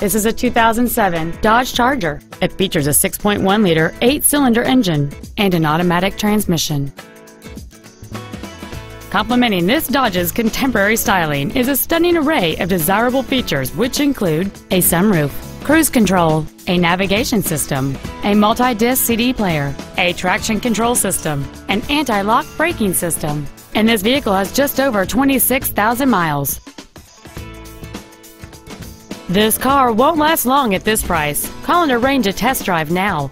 This is a 2007 Dodge Charger. It features a 6.1-liter eight-cylinder engine and an automatic transmission. Complementing this Dodge's contemporary styling is a stunning array of desirable features which include a sunroof, cruise control, a navigation system, a multi-disc CD player, a traction control system, an anti-lock braking system, and this vehicle has just over 26,000 miles. This car won't last long at this price. Call and arrange a test drive now.